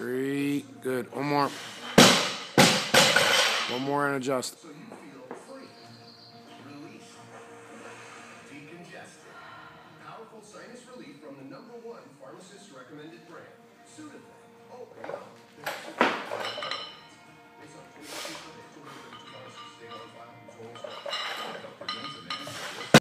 Three. Good. One more. One more and adjust. Powerful sinus relief from the number one pharmacist recommended brand.